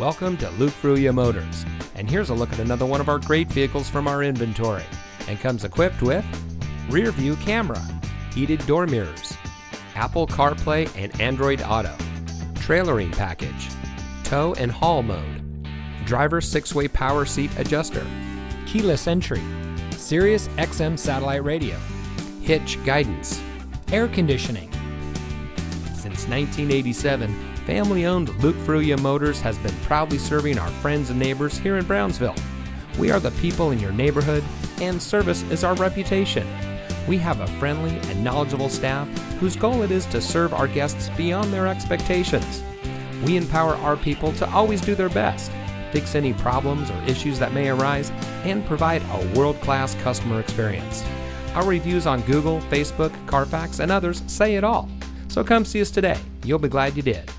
Welcome to Luke Fruia Motors, and here's a look at another one of our great vehicles from our inventory, and comes equipped with rear view camera, heated door mirrors, Apple CarPlay and Android Auto, trailering package, tow and haul mode, driver six-way power seat adjuster, keyless entry, Sirius XM satellite radio, hitch guidance, air conditioning. Since 1987, family owned Luke Fruia Motors has been proudly serving our friends and neighbors here in Brownsville. We are the people in your neighborhood, and service is our reputation. We have a friendly and knowledgeable staff whose goal it is to serve our guests beyond their expectations. We empower our people to always do their best, fix any problems or issues that may arise, and provide a world class customer experience. Our reviews on Google, Facebook, Carfax, and others say it all. So come see us today. You'll be glad you did.